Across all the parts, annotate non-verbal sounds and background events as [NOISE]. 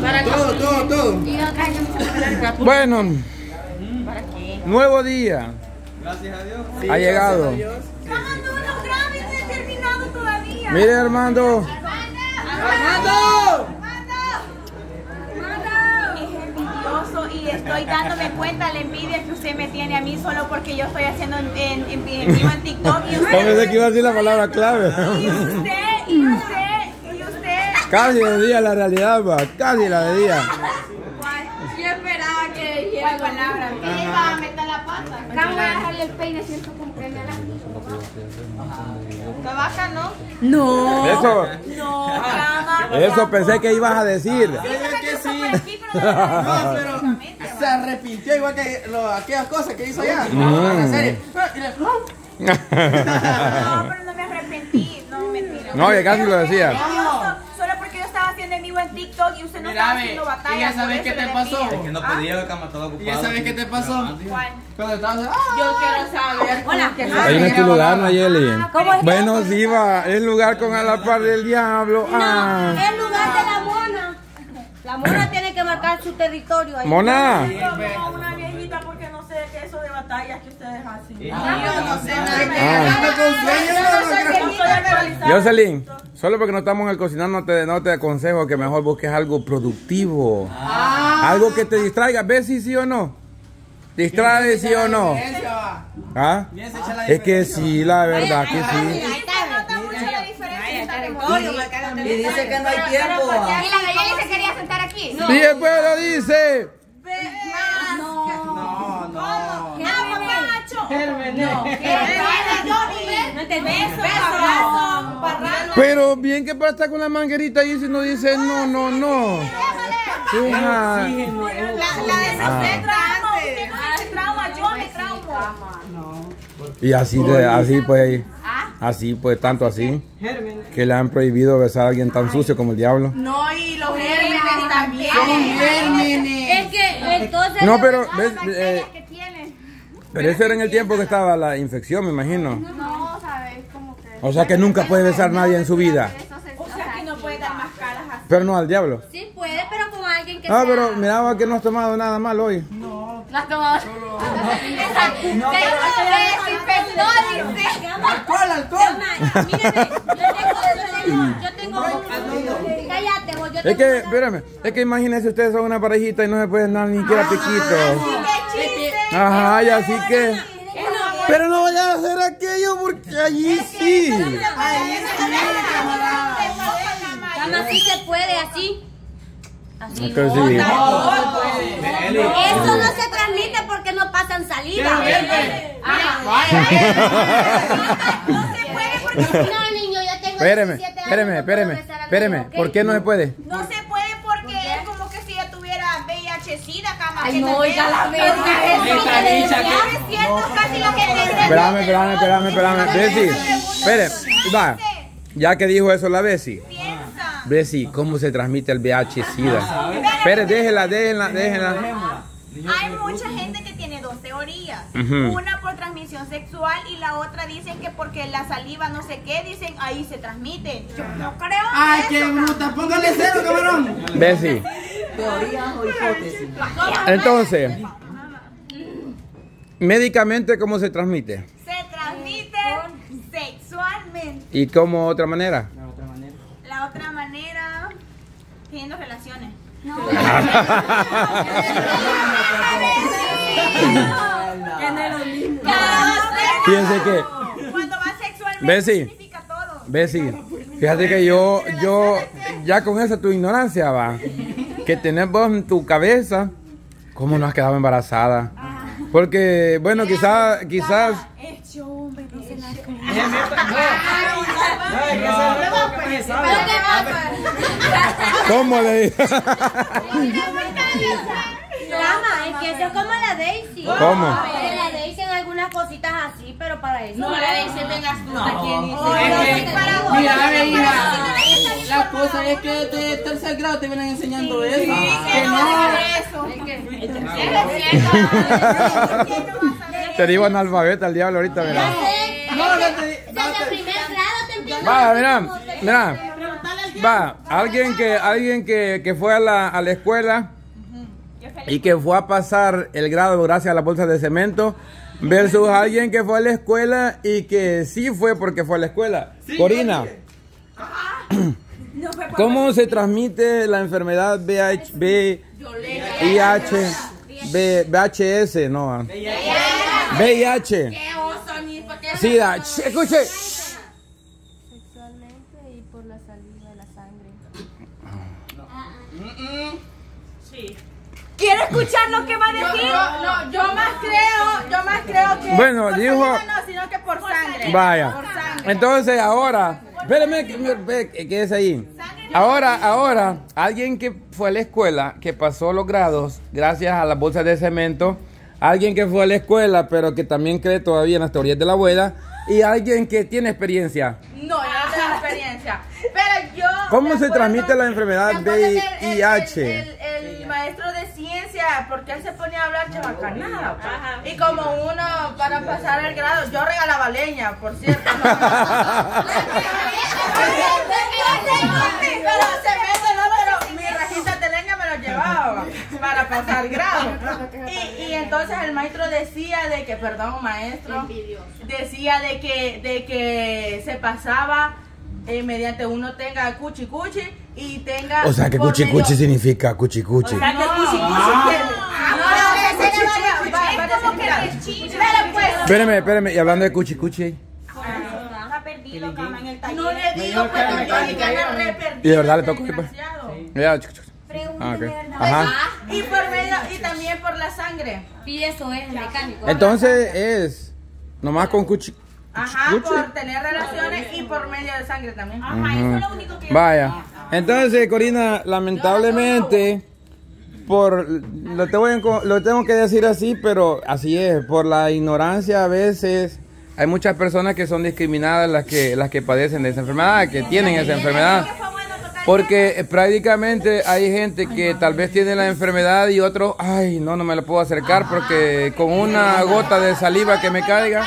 Todo, todo, todo. Bueno, nuevo día. Gracias a Dios. ha llegado. No he terminado todavía. Mire, Armando. ¡Armando! Es envidioso y estoy dándome cuenta la envidia que usted me tiene a mí solo porque yo estoy haciendo en, en, en, en vivo en TikTok y usted, Pensé que iba a decir la palabra clave. y usted, y usted. Casi de día la realidad, va. Casi la de día. Yo esperaba que dijera palabra. ¿Qué iba a meter la pata? Vamos a dejarle el peine, siento como que me la... ¿Tabaca no? No. Eso, No, cama. eso pensé que ibas a decir. Es que sí. Por aquí, pero no, No, pero se arrepintió igual que lo- aquellas cosas que hizo allá. Mm. Serio. no, pero no me arrepentí. No, mentira. No, que casi lo decía. Envidioso, Solo porque yo estaba haciendo en vivo en TikTok y usted no ve, haciendo ¿y batalla. ya sabes por qué te pasó? Es que no ¿Ah? podía, ocupada. ¿Y ya sabes qué te pasó? ¿Cuál? Cuando estabas. ¡Ah! Yo quiero saber. Hola. Ahí en tu lugar, Nayeli. Bueno, sí, va. El lugar con a la par del diablo. Ah. El lugar de la mona. La mona tiene que marcar su territorio ahí. Mona. No soy actualizada. Jocelyn, solo porque no estamos en el cocinar no te, no te aconsejo que mejor busques algo productivo. Algo que te distraiga. ¿Ves si sí o no? Distrae sí o no. ¿Ah? Es que sí, la verdad que sí. Sí, se nota mucho la diferencia entre Y dice que no hay tiempo. Y la Nayeli se quería sentar aquí. Sí, después lo dice. No, no. ¡Ah, papacho! No. Pero bien que para estar con la manguerita y si no dice no, no, no. La, la de Ah. yo me traumo. Y así, de, así pues, así pues, tanto así, que le han prohibido besar a alguien tan sucio como el diablo. No, y los gérmenes también. Es que entonces. No, pero, ves, eh, que tienen. Pero eso era en el tiempo que estaba la infección, me imagino. No, sabes, como que. O sea que nunca puede besar a nadie en su vida. O sea que no puede dar más caras así. Pero no al diablo. Sí puede, pero con alguien que Ah, pero miraba que no has tomado nada mal hoy. No has tomado. No. [LAUGHS] Alcohol, alcohol. Yo tengo, yo tengo, cállate, vos, yo Es que, espérame, es que imagínense ustedes son una parejita y no se pueden dar ni siquiera piquitos. Ajá, y así que... No, Pero no vayan a hacer aquello porque allí sí. Cama sí se puede, así. Así. Sí. Eso no se transmite porque no pasan saliva. Ajá. No se puede porque No, niño, yo tengo Espéreme, 17 años, espéreme, no espéreme, espéreme. ¿Por qué no se puede? no se puede porque es como que si ella tuviera VIH-Sida, cama. Ay, no, oiga, la verga, eso Espérame, espérame, espérame, espérame. Bessie, espere, va. Ya que dijo eso la Bessie. Bessie, ¿cómo se transmite el VIH-Sida? Espere, déjela, déjela, déjela. Hay mucha gente que tiene dos teorías. Una por transmisión sexual y la otra dicen que porque la saliva no sé qué, dicen ahí se transmite. Yo no creo Ay, eso, qué bruta. Póngale cero, cabrón. Bessie, Teoría o hipótesis. entonces, médicamente, ¿cómo se transmite? Se transmite sexualmente. ¿Y cómo otra manera? La otra manera, teniendo relaciones. Fíjense [LAUGHS] que, Cuando va sexualmente significa todo. Bessie, fíjate que yo, yo, ya con esa tu ignorancia va, que tenés vos en tu cabeza, ¿cómo no has quedado embarazada? Porque, bueno, quizás, quizás, Hecho hombre, no se la ¿cómo le? Cama, es que eso es como la Daisy. ¿Cómo? En la Daisy en algunas cositas así, pero para eso. No, la dice, vengas tú, Es que, mira, ve, hija. La cosa es que de tercer grado te vienen enseñando eso. Que no. eso. Te digo analfabeta al diablo ahorita, mira. Sí, No, no te- Desde el primer grado te empiezan Va, mira, mira. Va, alguien que, alguien que, que fue a la, a la escuela y que fue a pasar el grado gracias a las bolsas de cemento versus alguien que fue a la escuela y que sí fue porque fue a la escuela. Corina, [CLEARS THROAT] ¿cómo se transmite la enfermedad VIH, VHS, no? ah. VIH. Qué oso, ni porque SIDA, Ch- escuche. Sexualmente y por la saliva, la sangre. ¿Quiere escuchar lo que va a decir? Yo, no, yo más creo, yo más creo que. Bueno, Por dijo... no, sino que por sangre. Vaya. Por sangre. Entonces ahora, espérame, que ve, que quédese ahí. Ahora, ahora, alguien que fue a la escuela, que pasó los grados gracias a las bolsas de cemento, alguien que fue a la escuela, pero que también cree todavía en las teorías de la abuela, y alguien que tiene experiencia. No, yo no tengo experiencia. Pero yo. ¿Cómo se acuerdo- transmite la enfermedad el- el- VIH? El, el- el maestro de ciencia, porque él se ponía a hablar chabacanada. pues. Y como uno, para pasar el grado, yo regalaba leña, por cierto [LAUGHS] [LAUGHS] se mete, no, pero mis rajitas de leña me lo llevaba para pasar grado. [LAUGHS] Y, y entonces el maestro decía de que, perdón, maestro, decía de que, de que se pasaba eh, mediante uno tenga cuchi cuchi y tenga. O sea que cuchi medio- cuchi significa cuchi cuchi. O sea que cuchi cuchi. Ah, pues. Espérame, espérame, y hablando de cuchi cuchi. Está perdido, cama, en el taller. No le digo, pero yo ni ganas re Y de verdad le tocó, ¿qué desgraciado. Ya, chuc, chuc. Ah, ok. Ajá. Y por medio, y también por la sangre. Y eso es mecánico. Entonces es nomás con cuchi. Ajá, cuchi. por tener relaciones y por medio de sangre también. Ajá, eso es lo único que yo Vaya. Entonces, Corina, lamentablemente, por lo tengo, en co- lo tengo que decir así, pero así es, por la ignorancia a veces hay muchas personas que son discriminadas las que las que padecen de esa enfermedad, que tienen esa enfermedad. Porque eh, prácticamente hay gente que tal vez tiene la enfermedad y otros, ay, no, no me lo puedo acercar porque con una gota de saliva que me caiga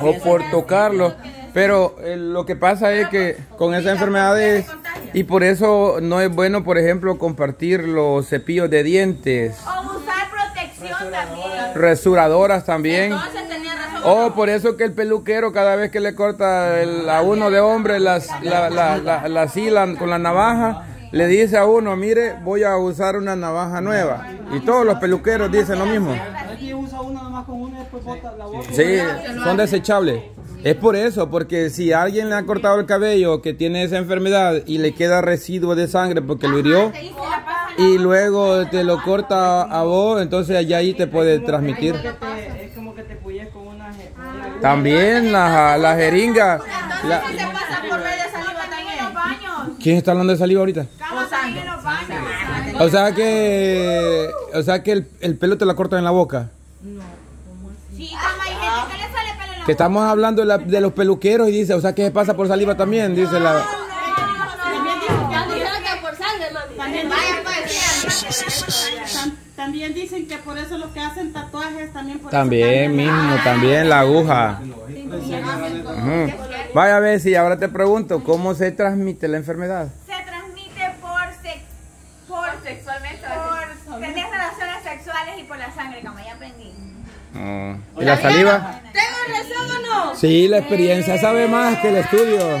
o por tocarlo. Pero eh, lo que pasa es que con esa enfermedad es, y por eso no es bueno, por ejemplo, compartir los cepillos de dientes, O usar protección también. resuradoras también. Entonces tenía razón. O por eso que el peluquero cada vez que le corta el- a uno de hombre las, la, la, la, la con la navaja, le dice a uno, mire, voy a usar una navaja nueva. Y todos los peluqueros dicen lo mismo. Sí, son desechables. Es por eso, porque si alguien le ha cortado el cabello que tiene esa enfermedad y le queda residuo de sangre porque lo hirió y luego te lo corta a vos, entonces allá ahí te puede transmitir. Que te- es como que te puyes con una, je- con una También la, la jeringa. la- Entonces se pasa por medio de saliva también. Baños. ¿Quién está hablando de saliva ahorita? También. O sea que, o sea que el, el pelo te lo cortan en la boca. Sí, cama, hay gente que le sale pelo en la Que estamos hablando de, la- de los peluqueros y dice, o sea que se pasa por saliva también, dice la. por sangre, mami. También, Vaya, pues, también dicen que por eso los que hacen tatuajes también por eso También mismo, también la aguja. Vaya a ver si ahora te pregunto, ¿cómo se transmite la enfermedad? se transmite por sex, por sexualmente, por tener relaciones sexuales y por la sangre, como ya aprendí. Ah, ¿Y la saliva? ¿Tengo razón o no? Sí, la experiencia sabe más que el estudio.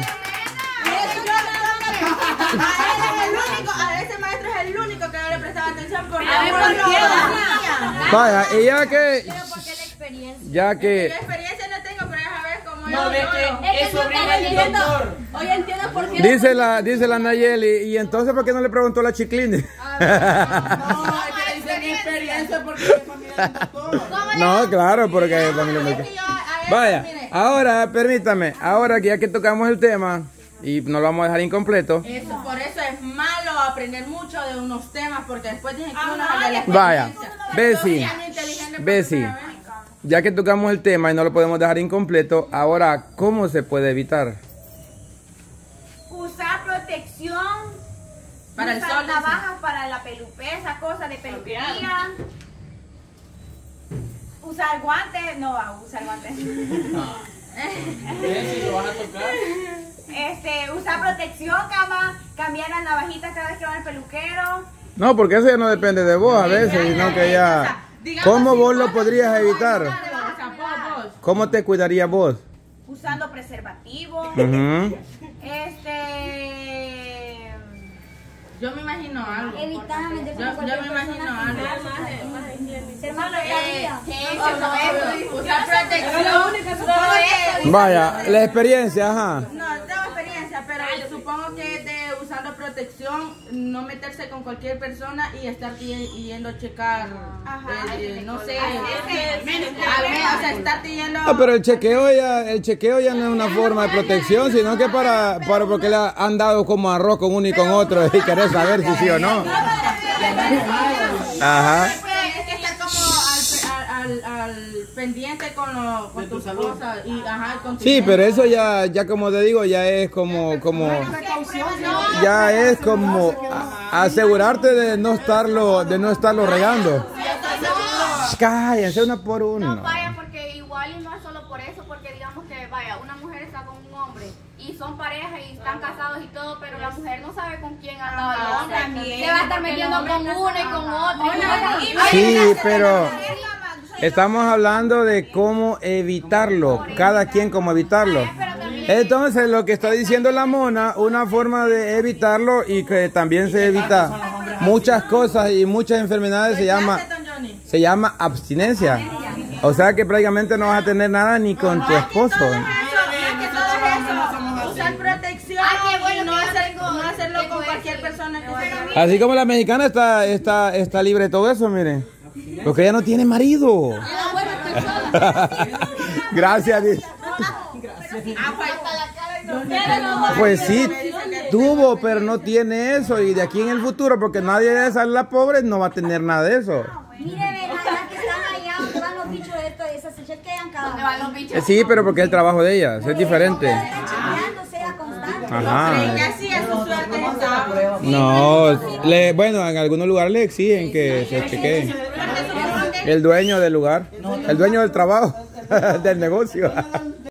Vaya, y ya que, Porque la experiencia. ya que, experiencia no tengo, pero es a ver cómo No, yo ve lloro. que es sobrina del doctor. Hoy entiendo por qué. dice la, dice la Nayeli, y entonces ¿por qué no le preguntó a la chiclín? No, es que le dicen experiencia porque es familia del doctor. No, claro, porque familia Es médica. que yo a él, Vaya, mire, ahora permítame, ahora que ya que tocamos el tema y no lo vamos a dejar incompleto, Eso, por eso es aprender mucho de unos temas porque después dicen que uno es de la Vaya. Bessie, no Bessie, ya que tocamos el tema y no lo podemos dejar incompleto, ahora, ¿cómo se puede evitar? Usar protección. Para el usar sol, navajas para la pelupeza, cosas de peluquería. Usar guantes, no usar guantes. Ven, si lo vas a tocar. Este, usar protección, cama, cambiar las navajitas cada vez que va al peluquero. No, porque eso ya no depende de vos a veces, sino que ya... ¿Cómo vos lo podrías evitar? ¿Cómo te cuidarías vos? Usando preservativo. Ujú. Este. Yo me imagino algo. Evitar meterse Yo, me imagino algo. Ser más precavida. Usar protección. Vaya, la experiencia, ajá. No, tengo experiencia, pero supongo que usando protección, no meterse con cualquier persona y estar yendo a checar, eh, eh, no sé, al menos, o sea, estar yendo... Pero el chequeo ya, el chequeo ya no es una forma de protección, sino que para, para porque le han dado como arroz con uno y con otro y querés saber si sí o no. Ajá. Es que estar como al, al, al, al pendiente con, lo, con tus cosas y ajá, con tu Sí, pero eso ya, ya como te digo, ya es como, como, ya es como asegurarte de no estarlo, de no estarlo regando. Cállense una por No uno. vaya porque igual y no es solo por eso, porque digamos que vaya, una mujer está con un hombre y son pareja y están casados y todo, pero la mujer no sabe con quién ha andado el hombre. también, Se va a estar metiendo con una y con otra. y con otra. Sí, pero estamos hablando de cómo evitarlo, cada quien cómo evitarlo. Entonces, lo que está diciendo la mona, una forma de evitarlo y que también se evita muchas cosas y muchas enfermedades se llama se llama abstinencia. O sea que prácticamente no vas a tener nada ni con tu esposo. Así como la mexicana está está está libre de todo eso, miren. Porque ella no tiene marido. [LAUGHS] Gracias. dice. Pues sí, tuvo, pero no tiene eso. Y de aquí en el futuro, porque nadie de sale la pobre, no va a tener nada de eso. Mire, ven, las que están allá, donde van los bichos estos, esas se chequean cada ¿Dónde van los bichos? Eh, Sí, pero porque es el trabajo de ella, es diferente. Ajá. No, le, bueno, en algunos lugares le exigen que se chequee. El dueño del lugar, el dueño del trabajo, [LAUGHS] del negocio.